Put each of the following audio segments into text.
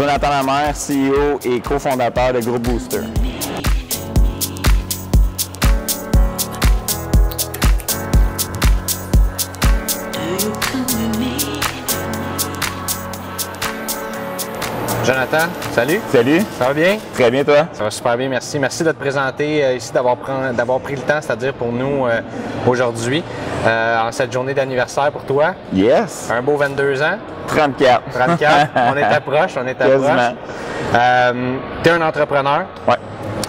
Jonathan Lamère, CEO et cofondateur de Groupe Booster. Jonathan, salut. Salut. Ça va bien? Très bien, toi? Ça va super bien, merci. Merci de te présenter euh, ici, d'avoir pris le temps, c'est-à-dire pour nous euh, aujourd'hui, euh, en cette journée d'anniversaire pour toi. Yes. Un beau 22 ans. 34. 34. on est approche, on est approche. tu es un entrepreneur? Ouais.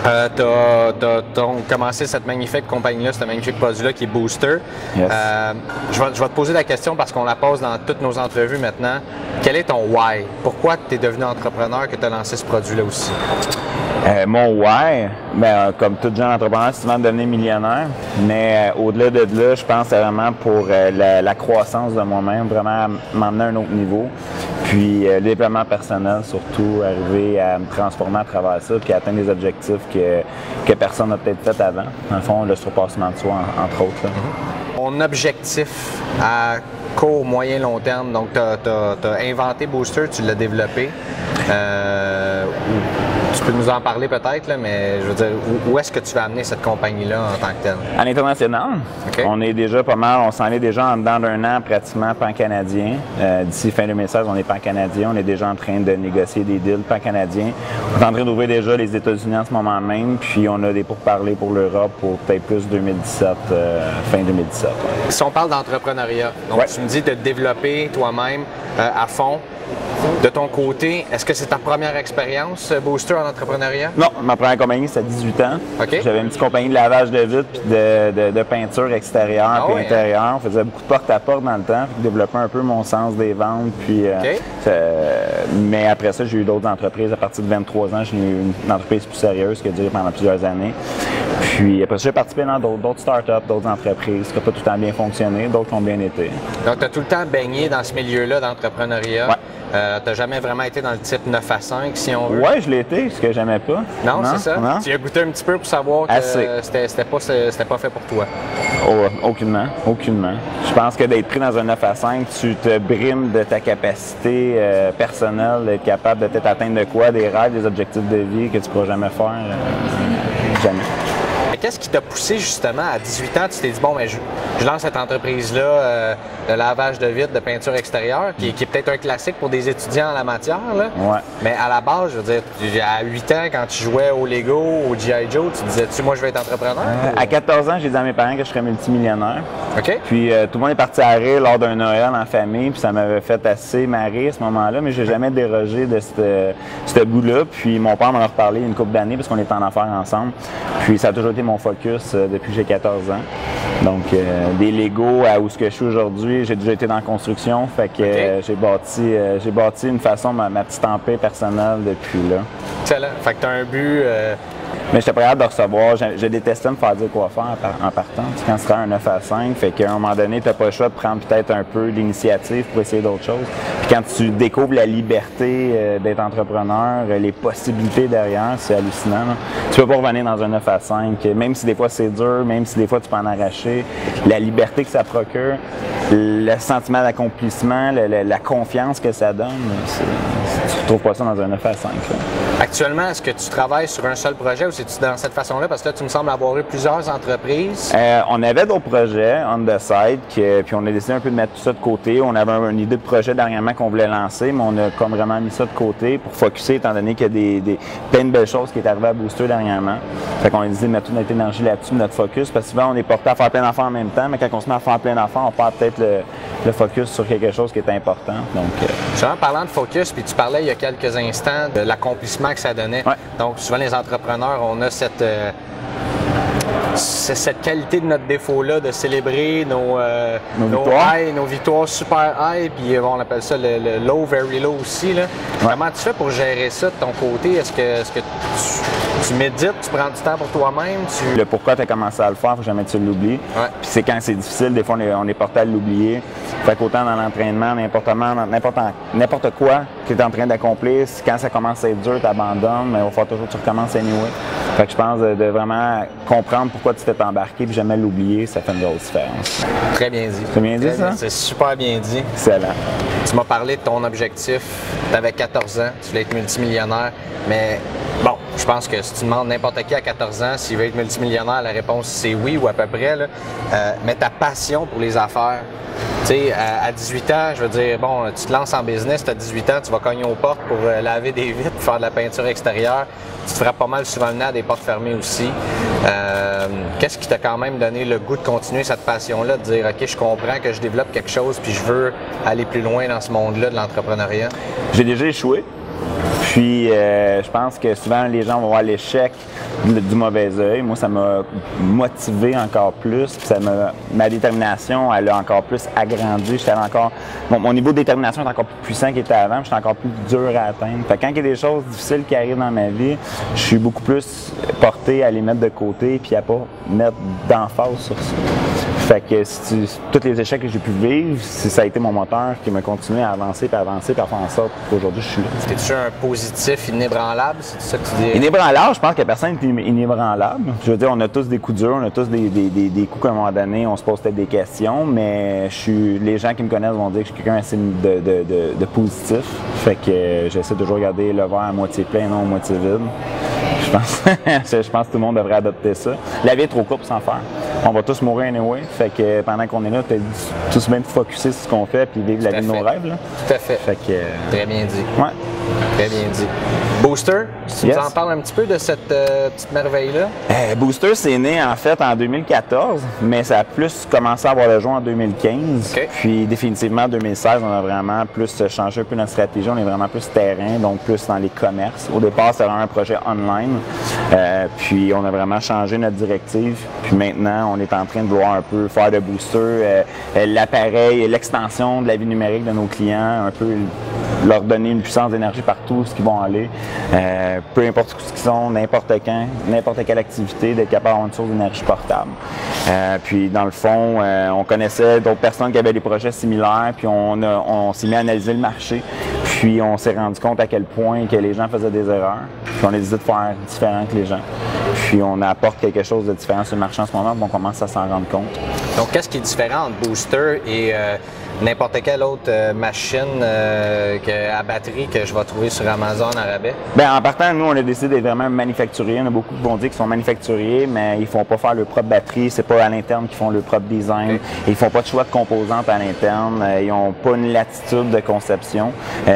Euh, tu as, commencé cette magnifique compagnie-là, ce magnifique produit-là qui est Booster. Euh, je, vais, te poser la question parce qu'on la pose dans toutes nos entrevues maintenant. Quel est ton why? Pourquoi tu es devenu entrepreneur que tu as lancé ce produit-là aussi? Euh, mon why, ben, comme tout jeune entrepreneur, c'est souvent de devenir millionnaire. Mais au-delà de là, je pense vraiment pour la, la, croissance de moi-même, vraiment m'emmener à un autre niveau. Puis le développement personnel, surtout, arriver à me transformer à travers ça, puis atteindre des objectifs que, personne n'a peut-être fait avant. Dans le fond, le surpassement de soi, entre autres. Mon objectif à court, moyen, long terme, donc tu as, inventé Booster, tu l'as développé. Euh, tu peux nous en parler peut-être, mais je veux dire, où, est-ce que tu vas amener cette compagnie-là en tant que telle? À l'international, on est déjà pas mal, on s'en est déjà en dedans d'un an pratiquement pan-canadien. Euh, d'ici fin 2016, on est pan-canadien. On est déjà en train de négocier des deals pan-canadiens. On est en train d'ouvrir déjà les États-Unis en ce moment même, puis on a des pourparlers pour l'Europe pour peut-être plus 2017, euh, fin 2017. Si on parle d'entrepreneuriat, donc tu me dis de développer toi-même euh, à fond, de ton côté, est-ce que c'est ta première expérience euh, Booster en entrepreneuriat? Non, ma première compagnie, c'est à 18 ans. J'avais une petite compagnie de lavage de vitres puis de, peinture extérieure et ah intérieure. Hein? On faisait beaucoup de porte-à-porte dans le temps, puis développé un peu mon sens des ventes. Puis, euh, mais après ça, j'ai eu d'autres entreprises. À partir de 23 ans, j'ai eu une entreprise plus sérieuse qui a duré pendant plusieurs années. Puis après ça, j'ai participé dans d'autres startups, d'autres entreprises qui n'ont pas tout le temps bien fonctionné, d'autres ont bien été. Donc, tu as tout le temps baigné dans ce milieu-là d'entrepreneuriat. Ouais. Euh, tu n'as jamais vraiment été dans le type 9 à 5, si on veut? Oui, je l'ai été, ce que j'aimais pas. Non, c'est ça? Tu as goûté un petit peu pour savoir que c'était pas, pas fait pour toi? Oh, aucunement, aucunement. Je pense que d'être pris dans un 9 à 5, tu te brimes de ta capacité euh, personnelle d'être capable de peut-être atteindre de quoi, des rêves, des objectifs de vie que tu ne pourras jamais faire. Euh, jamais qu'est-ce qui t'a poussé justement à 18 ans? Tu t'es dit, bon, mais je, lance cette entreprise-là euh, de lavage de vitres, de peinture extérieure, qui, est peut-être un classique pour des étudiants en la matière. Là. Mais à la base, je veux dire, à 8 ans, quand tu jouais au Lego, au G.I. Joe, tu disais-tu, moi, je vais être entrepreneur? Euh, à 14 ans, j'ai dit à mes parents que je serais multimillionnaire. OK. Puis euh, tout le monde est parti à rire lors d'un Noël en famille, puis ça m'avait fait assez marrer à ce moment-là, mais j'ai jamais dérogé de ce bout-là. Puis mon père m'en a reparlé une couple d'années parce qu'on était en affaires ensemble. Puis ça a toujours été mon focus euh, depuis que j'ai 14 ans. Donc, euh, des Lego à où ce que je suis aujourd'hui, j'ai déjà été dans la construction, fait que euh, j'ai bâti, j'ai bâti une façon ma, ma petite paix personnelle depuis là. Excellent. Fait que tu as un but mais j'étais pas capable de recevoir. Je, détestais me faire dire quoi faire en, partant. quand c'était un 9 à 5, fait qu'à un moment donné, tu n'as pas le choix de prendre peut-être un peu d'initiative pour essayer d'autres choses. Quand tu découvres la liberté euh, d'être entrepreneur, euh, les possibilités derrière, c'est hallucinant. Tu peux pas revenir dans un 9 à 5, même si des fois c'est dur, même si des fois tu peux en arracher. La liberté que ça procure, le sentiment d'accomplissement, la, confiance que ça donne, tu ne retrouves pas ça dans un 9 à 5. Actuellement, est-ce que tu travailles sur un seul projet ou c'est-tu dans cette façon-là? Parce que là, tu me sembles avoir eu plusieurs entreprises. Euh, on avait d'autres projets on the side, puis on a décidé un peu de mettre tout ça de côté. On avait une idée de projet dernièrement qu'on voulait lancer, mais on a comme vraiment mis ça de côté pour focuser, étant donné qu'il y a des, des, plein de belles choses qui est arrivé à Booster dernièrement. Fait qu'on a décidé de mettre toute notre énergie là-dessus, notre focus, parce que souvent, on est porté à faire plein d'enfants en même temps, mais quand on se met à faire plein d'enfants, on perd peut-être le, focus sur quelque chose qui est important. Donc, euh... en parlant de focus, puis tu parlais il y a quelques instants de l'accomplissement que ça donnait. Donc, souvent, les entrepreneurs, on a cette. Euh, cette qualité de notre défaut-là de célébrer nos, euh, nos, victoires. nos victoires super high, puis on appelle ça le, low, very low aussi. Là. Comment tu fais pour gérer ça de ton côté? Est-ce que, est -ce que tu, médites, tu prends du temps pour toi-même? Tu... Le pourquoi tu as commencé à le faire, faut jamais que tu l'oublies. Puis c'est quand c'est difficile, des fois on est, porté à l'oublier. Fait qu'autant dans l'entraînement, n'importe quoi que tu es en train d'accomplir, quand ça commence à être dur, tu abandonnes, mais il va falloir toujours que tu recommences anyway. Fait que je pense de, vraiment comprendre pourquoi tu t'es embarqué puis jamais l'oublier, ça fait une grosse différence. Très bien dit. C'est bien dit, ça? C'est super bien dit. Excellent. Tu m'as parlé de ton objectif. Tu avais 14 ans, tu voulais être multimillionnaire, mais bon, je pense que si tu demandes n'importe qui à 14 ans s'il veut être multimillionnaire, la réponse c'est oui ou à peu près. Euh, mais ta passion pour les affaires, tu sais, à, 18 ans, je veux dire, bon, tu te lances en business, tu as 18 ans, tu vas cogner aux portes pour euh, laver des vitres, faire de la peinture extérieure. Tu te feras pas mal souvent le à des portes fermées aussi. Euh, qu'est-ce qui t'a quand même donné le goût de continuer cette passion-là, de dire, OK, je comprends que je développe quelque chose, puis je veux aller plus loin dans ce monde-là de l'entrepreneuriat? J'ai déjà échoué. Puis, euh, je pense que souvent, les gens vont voir l'échec du mauvais œil. Moi, ça m'a motivé encore plus. Puis ça ma détermination, elle a encore plus agrandi. J'étais encore, mon niveau de détermination est encore plus puissant qu'il était avant. J'étais encore plus dur à atteindre. Fait quand il y a des choses difficiles qui arrivent dans ma vie, je suis beaucoup plus porté à les mettre de côté puis à pas mettre d'emphase sur ça. Fait que si tous les échecs que j'ai pu vivre, ça a été mon moteur qui m'a continué à avancer, puis avancer, puis à faire en sorte qu'aujourd'hui je suis là. T'es-tu un positif inébranlable, c'est ça que tu dis? Inébranlable, je pense que personne n'est inébranlable. Je veux dire, on a tous des coups durs, on a tous des, des, coups qu'à un moment donné, on se pose peut-être des questions, mais je suis, les gens qui me connaissent vont dire que je suis quelqu'un assez de, de, positif. Fait que j'essaie toujours de regarder le verre à moitié plein, non à moitié vide. Je pense, je pense que tout le monde devrait adopter ça. La vie est trop courte pour s'en faire on va tous mourir anyway. Fait que pendant qu'on est là, peut tous bien focusser sur ce qu'on fait puis vivre la vie de nos rêves. Là. Tout à fait. fait que, Très bien dit. Ouais. Très bien dit. Booster, tu nous en parles un petit peu de cette euh, petite merveille-là? Euh, Booster, c'est né en fait en 2014, mais ça a plus commencé à avoir le jour en 2015. Puis définitivement en 2016, on a vraiment plus changé un peu notre stratégie. On est vraiment plus terrain, donc plus dans les commerces. Au départ, c'était vraiment un projet online. Euh, puis on a vraiment changé notre directive. Puis maintenant, on est en train de voir un peu faire de Booster l'appareil, l'extension de la vie numérique de nos clients, un peu leur donner une puissance d'énergie partout où ils vont aller. Euh, peu importe où ils sont, n'importe quand, n'importe quelle activité, d'être capable d'avoir une source d'énergie portable. Euh, puis dans le fond, euh, on connaissait d'autres personnes qui avaient des projets similaires, puis on, s'est mis à analyser le marché. Puis on s'est rendu compte à quel point que les gens faisaient des erreurs. Puis on a décidé de faire différent que les gens. Puis on apporte quelque chose de différent sur le marché en ce moment, donc on commence à s'en rendre compte. Donc qu'est-ce qui est différent entre Booster et n'importe quelle autre euh, machine euh, à batterie que je vais trouver sur Amazon à rabais? Bien, en partant, nous, on a décidé d'être vraiment manufacturier. Il y en a beaucoup qui vont dire qu'ils sont manufacturiers, mais ils font pas faire leur propre batterie. C'est pas à l'interne qu'ils font leur propre design. Ils font pas de choix de composantes à l'interne. Euh, ils n'ont pas une latitude de conception.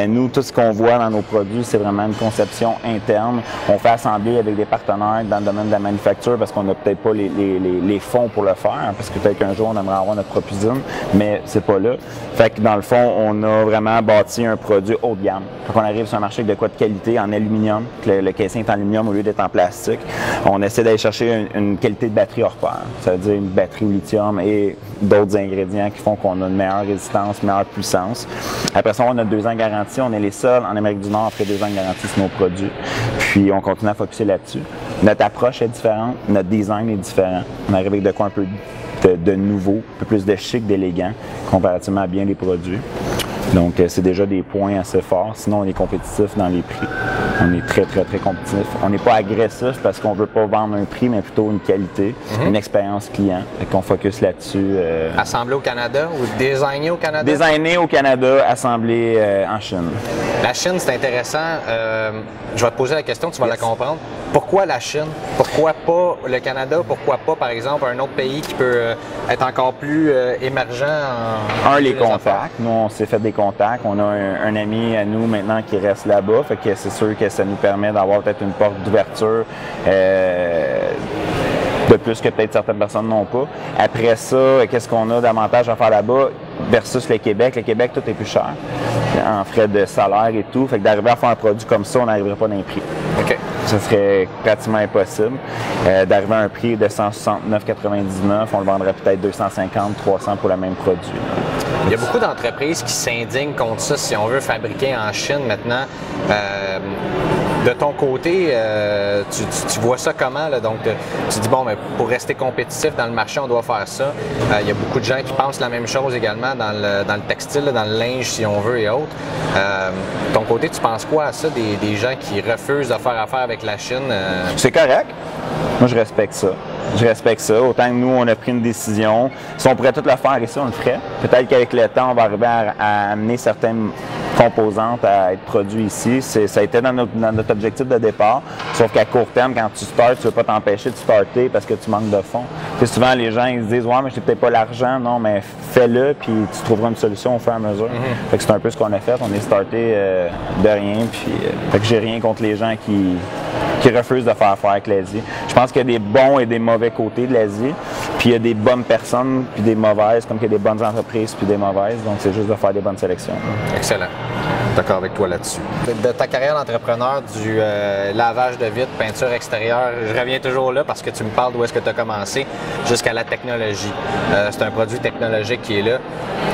nous, tout ce qu'on voit dans nos produits, c'est vraiment une conception interne. On fait assembler avec des partenaires dans le domaine de la manufacture parce qu'on n'a peut-être pas les, les, fonds pour le faire, parce que peut-être qu'un jour, on aimerait avoir notre propre usine, mais c'est pas là. Fait que dans le fond, on a vraiment bâti un produit haut de gamme. Fait on arrive sur un marché de quoi de qualité en aluminium, le, le casing est en aluminium au lieu d'être en plastique. On essaie d'aller chercher une, qualité de batterie hors pair, ça veut dire une batterie au lithium et d'autres ingrédients qui font qu'on a une meilleure résistance, une meilleure puissance. Après ça, on a deux ans de garantie. On est les seuls en Amérique du Nord après deux ans de garantie sur nos produits. Puis on continue à focuser là-dessus. Notre approche est différente, notre design est différent. On arrive avec de quoi un peu de, nouveau, un peu plus de chic, d'élégant, comparativement à bien les produits. Donc, euh, c'est déjà des points assez forts. Sinon, on est compétitif dans les prix. On est très, très, très compétitif. On n'est pas agressif parce qu'on ne veut pas vendre un prix, mais plutôt une qualité, mhm. une expérience client. Et qu'on focus là-dessus. Euh, assemblé au Canada ou designé au Canada? Designé au Canada, assemblé euh, en Chine. La Chine, c'est intéressant. je vais te poser la question, tu vas la comprendre. Pourquoi la Chine? Pourquoi pas le Canada? Pourquoi pas, par exemple, un autre pays qui peut euh, être encore plus euh, émergent en. Un, les contacts. Nous, on s'est fait des contacts. On a un, ami à nous maintenant qui reste là-bas. Fait que c'est sûr que ça nous permet d'avoir peut-être une porte d'ouverture. Euh, de plus que peut-être certaines personnes n'ont pas. Après ça, qu'est-ce qu'on a d'avantage à faire là-bas versus le Québec? Le Québec, tout est plus cher en frais de salaire et tout. Fait que d'arriver à faire un produit comme ça, on n'arriverait pas les prix. OK ce serait pratiquement impossible. Euh, d'arriver à un prix de 169,99, on le vendrait peut-être 250, 300 pour le même produit. Il y a beaucoup d'entreprises qui s'indignent contre ça si on veut fabriquer en Chine maintenant. Euh, de ton côté, euh, tu, vois ça comment? Là? Donc, tu dis, bon, mais pour rester compétitif dans le marché, on doit faire ça. Euh, il y a beaucoup de gens qui pensent la même chose également dans le, textile, dans le linge, si on veut, et autres. Euh, ton côté, tu penses quoi à ça, des, gens qui refusent de faire affaire avec la Chine? C'est correct. Moi, je respecte ça. Je respecte ça. Autant que nous, on a pris une décision. Si on pourrait tout le faire ici, on le ferait. Peut-être qu'avec le temps, on va arriver à, amener certaines composantes à être produites ici. Ça a été dans notre, objectif de départ. Sauf qu'à court terme, quand tu starts, tu ne veux pas t'empêcher de starter parce que tu manques de fonds. souvent, les gens ils se disent Ouais, mais je n'ai peut-être pas l'argent. Non, mais fais-le, puis tu trouveras une solution au fur et à mesure. Mm-hmm. c'est un peu ce qu'on a fait. On est starté euh, de rien. Puis, euh, fait que j'ai rien contre les gens qui, qui refusent de faire affaire avec l'Asie. Je pense qu'il y a des bons et des mauvais côtés de l'Asie. Puis il y a des bonnes personnes puis des mauvaises, comme qu'il y a des bonnes entreprises puis des mauvaises. Donc c'est juste de faire des bonnes sélections. Excellent. D'accord avec toi là-dessus. De, ta carrière d'entrepreneur, du euh, lavage de vitres, peinture extérieure, je reviens toujours là parce que tu me parles d'où est-ce que tu as commencé jusqu'à la technologie. Euh, c'est un produit technologique qui est là.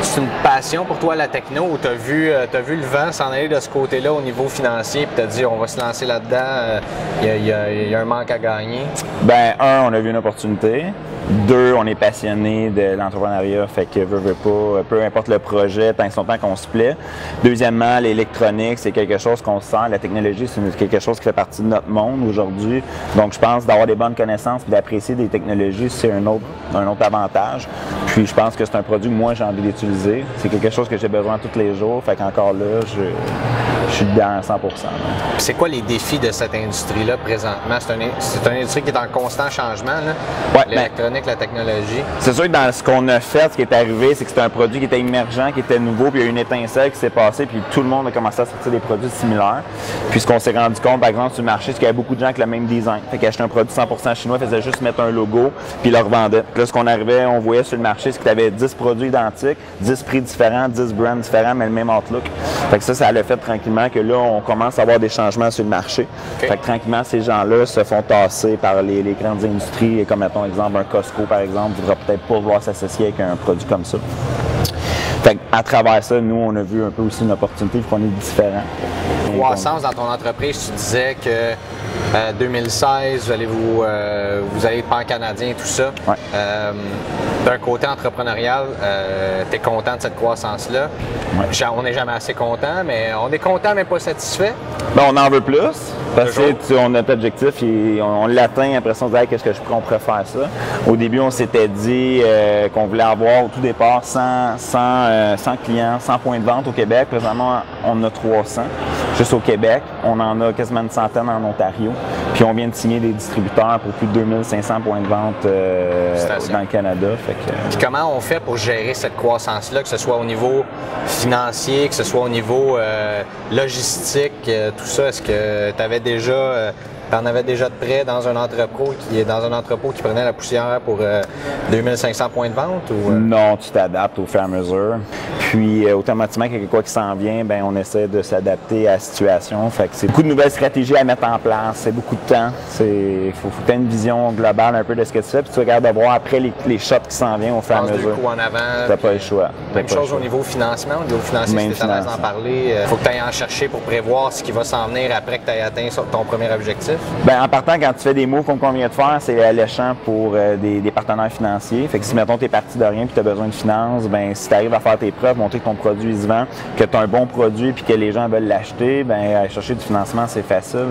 C'est une passion pour toi la techno ou tu as vu, euh, as vu le vent s'en aller de ce côté-là au niveau financier puis tu as dit on va se lancer là-dedans, il y, a un manque à gagner? Ben un, on a vu une opportunité. Deux, on est passionné de l'entrepreneuriat, fait que veut, pas, peu importe le projet, tant que son temps qu'on se plaît. Deuxièmement, l'électronique, c'est quelque chose qu'on sent. La technologie, c'est quelque chose qui fait partie de notre monde aujourd'hui. Donc, je pense d'avoir des bonnes connaissances et d'apprécier des technologies, c'est un autre, un autre avantage. Puis, je pense que c'est un produit que moi, j'ai envie d'utiliser. C'est quelque chose que j'ai besoin tous les jours. Fait qu'encore là, je, je suis dedans à 100 C'est quoi les défis de cette industrie-là présentement? C'est une, industrie qui est en constant changement, ben, l'électronique, la technologie. C'est sûr que dans ce qu'on a fait, ce qui est arrivé, c'est que c'était un produit qui était émergent, qui était nouveau, puis il y a eu une étincelle qui s'est passée, puis tout le monde a commencé à sortir des produits similaires. Puis ce qu'on s'est rendu compte, par exemple, sur le marché, c'est qu'il y avait beaucoup de gens avec le même design. Fait qu'ils achetaient un produit 100% chinois, faisaient juste mettre un logo, puis le revendaient. Puis là, ce qu'on arrivait, on voyait sur le marché, c'est que tu avais 10 produits identiques, 10 prix différents, 10 brands différents, mais le même outlook. Fait que ça, ça l'a fait tranquillement que là, on commence à avoir des changements sur le marché. Fait que tranquillement, ces gens-là se font tasser par les, grandes industries, comme mettons exemple un Costco, par exemple, voudra peut-être pas vouloir s'associer avec un produit comme ça. Fait à travers ça, nous, on a vu un peu aussi une opportunité qu'on est différent. Croissance dans ton entreprise, tu disais que 2016, euh, vous allez vous, euh, vous allez être pan-canadien, tout ça. Euh, d'un côté entrepreneurial, tu es content de cette croissance-là. On n'est jamais assez content, mais on est content mais pas satisfait. Ben, on en veut plus. Parce que on a notre objectif et on, l'atteint. Après ça, on se dit qu'est-ce que je pourrais faire ça? Au début, on s'était dit qu'on voulait avoir au tout départ 100, 100, clients, 100 points de vente au Québec. Présentement, on en a 300 juste au Québec. On en a quasiment une centaine en Ontario. Puis on vient de signer des distributeurs pour plus de 2500 points de vente euh, dans le Canada. Puis comment on fait pour gérer cette croissance-là, que ce soit au niveau financier, que ce soit au niveau euh, logistique, euh, tout ça? Est-ce que tu avais déjà tu en avais déjà de près dans un entrepôt qui est dans un entrepôt qui prenait la poussière pour 2500 points de vente ou Non, tu t'adaptes au fur et à mesure. Puis euh, automatiquement, quelque chose qui s'en vient, ben on essaie de s'adapter à la situation. Fait que c'est beaucoup de nouvelles stratégies à mettre en place, c'est beaucoup de temps. Il faut, faut que tu aies une vision globale un peu de ce que tu fais, puis tu regardes de voir après les, les shots qui s'en viennent au fur et à mesure. en avant. Tu pas le choix. Même chose au niveau financement, au niveau financier, si tu en parler. Il euh, faut que tu ailles en chercher pour prévoir ce qui va s'en venir après que tu aies atteint ton premier objectif. Ben en partant, quand tu fais des mots comme qu'on vient de faire, c'est alléchant pour euh, des, partenaires financiers. Fait que si, mettons, tu es parti de rien puis tu as besoin de finances, ben si tu arrives à faire tes preuves, montrer que ton produit se vend, que tu as un bon produit puis que les gens veulent l'acheter, ben aller chercher du financement, c'est facile.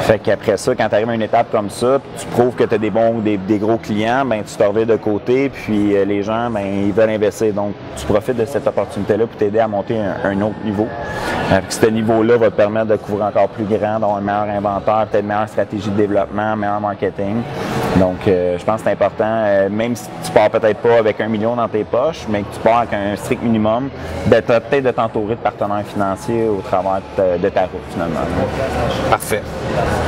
Fait qu'après ça, quand tu arrives à une étape comme ça, tu prouves que tu as des bons, des, gros clients, ben tu te reviens de côté, puis euh, les gens, ben ils veulent investir. Donc, tu profites de cette opportunité-là pour t'aider à monter un, autre niveau. Euh, ce niveau-là va te permettre de couvrir encore plus grand, d'avoir un meilleur inventaire, peut-être une meilleure stratégie de développement, meilleur marketing. Donc, euh, je pense que c'est important, même si tu pars peut-être pas avec un million dans tes poches, mais que tu pars avec un strict minimum, peut-être de t'entourer de partenaires financiers au travers de, ta route finalement. Parfait.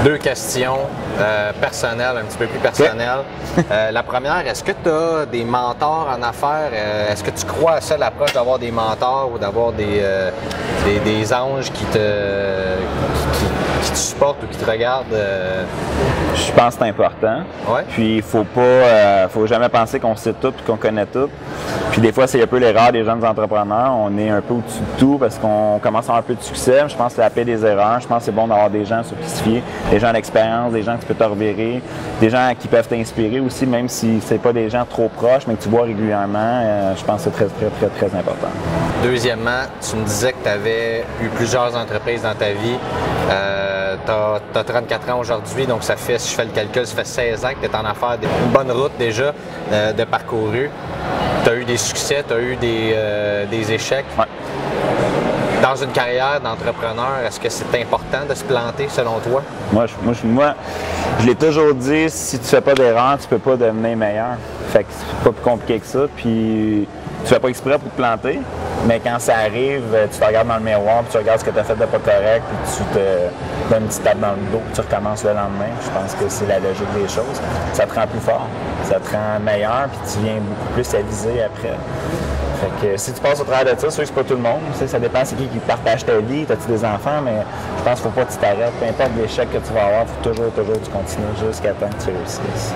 Deux questions euh, personnelles, un petit peu plus personnelles. Euh, la première, est-ce que tu as des mentors en affaires? Euh, est-ce que tu crois à ça, l'approche d'avoir des mentors ou d'avoir des, des, anges qui te, te supportent ou qui te regardent? Euh? Je pense que c'est important. Puis il faut pas, euh, faut jamais penser qu'on sait tout et qu'on connaît tout. Puis des fois, c'est un peu l'erreur des jeunes entrepreneurs. On est un peu au-dessus de tout parce qu'on commence à avoir un peu de succès. Je pense que c'est la paix des erreurs. Je pense que c'est bon d'avoir des gens sur qui se fier, des gens d'expérience, des gens qui peuvent te des gens qui peuvent t'inspirer aussi, même si c'est pas des gens trop proches, mais que tu vois régulièrement. Euh, je pense que c'est très, très, très, très important. Deuxièmement, tu me disais que tu avais eu plusieurs entreprises dans ta vie. Euh, tu as, 34 ans aujourd'hui, donc ça fait, si je fais le calcul, ça fait 16 ans que tu es en affaires, une bonne route déjà euh, de parcouru. Tu as eu des succès, tu as eu des, euh, échecs. Dans une carrière d'entrepreneur, est-ce que c'est important de se planter selon toi? Moi, je, moi, je l'ai toujours dit, si tu fais pas d'erreur, tu peux pas devenir meilleur. Fait que c'est pas plus compliqué que ça. Puis tu fais pas exprès pour te planter, mais quand ça arrive, euh, tu te regardes dans le miroir, puis tu regardes ce que tu as fait de pas correct, puis tu te donnes une petite tape dans le dos, puis tu recommences le lendemain. Je pense que c'est la logique des choses. Ça te rend plus fort, ça te rend meilleur, puis tu viens beaucoup plus avisé après. Fait que si tu passes au travers de ça, c'est que pas tout le monde. ça dépend c'est qui qui partage ta vie, t'as-tu des enfants, mais je pense qu'il faut pas que tu t'arrêtes. Peu importe l'échec que tu vas avoir, faut toujours, toujours tu continues jusqu'à temps que tu réussisses.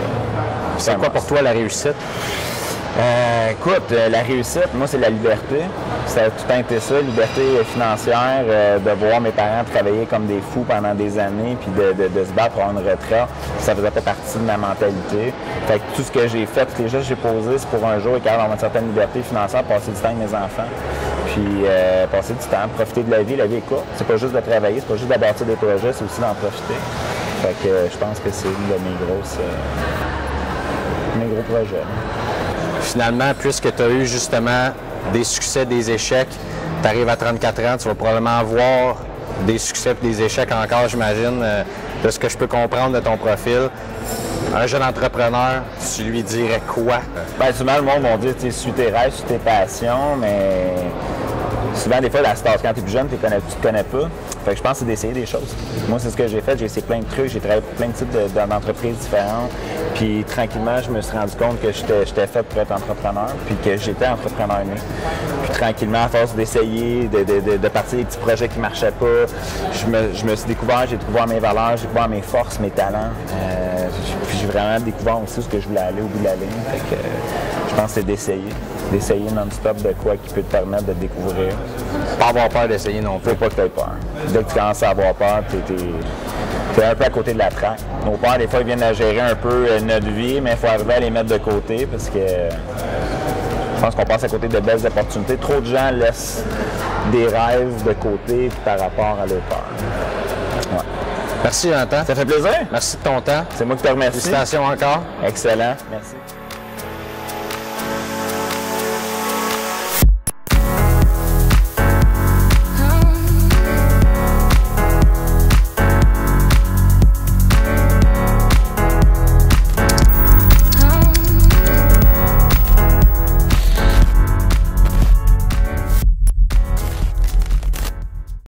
C'est quoi pour toi la réussite? Euh, écoute, euh, la réussite, moi, c'est la liberté. Ça a tout été ça, liberté financière, euh, de voir mes parents travailler comme des fous pendant des années, puis de, se battre pour une retraite. Ça faisait pas partie de ma mentalité. Fait que tout ce que j'ai fait, les gestes que j'ai posés, c'est pour un jour et avoir une certaine liberté financière, passer du temps avec mes enfants, puis passer du temps, profiter de la vie. La vie est courte. C'est pas juste de travailler, c'est pas juste d'abattre des projets, c'est aussi d'en profiter. Fait que je pense que c'est une de mes grosses, mes gros projets finalement, puisque tu as eu justement des succès, des échecs, tu arrives à 34 ans, tu vas probablement avoir des succès et des échecs encore, j'imagine, euh, de ce que je peux comprendre de ton profil. Un jeune entrepreneur, tu lui dirais quoi? Bien, souvent, le monde va dire, tu suis tes rêves, suis tes passions, mais souvent, des fois, la star, quand tu es plus jeune, tu ne te connais pas. Je pense que c'est d'essayer des choses. Moi, c'est ce que j'ai fait. J'ai essayé plein de trucs. J'ai travaillé pour plein de types d'entreprises différentes. Puis tranquillement, je me suis rendu compte que j'étais fait pour être entrepreneur, puis que j'étais entrepreneur né. Puis tranquillement, à force d'essayer, de, partir des petits projets qui ne marchaient pas, je me, suis découvert, j'ai découvert mes valeurs, j'ai découvert mes forces, mes talents. Euh, puis j'ai vraiment découvert aussi ce que je voulais aller au bout de la ligne. Je pense que c'est d'essayer. D'essayer non-stop de quoi qui peut te permettre de découvrir. Pas avoir peur d'essayer non plus. Faut pas que tu aies peur. Dès que tu commences à avoir peur, tu es, un peu à côté de la traque. Nos peurs, des fois, ils viennent à gérer un peu euh, notre vie, mais il faut arriver à les mettre de côté parce que je pense qu'on passe à côté de belles opportunités. Trop de gens laissent des rêves de côté par rapport à leurs peurs. Merci, Jonathan. Ça fait plaisir. Merci de ton temps. C'est moi qui te remercie. Félicitations encore. Excellent. Merci.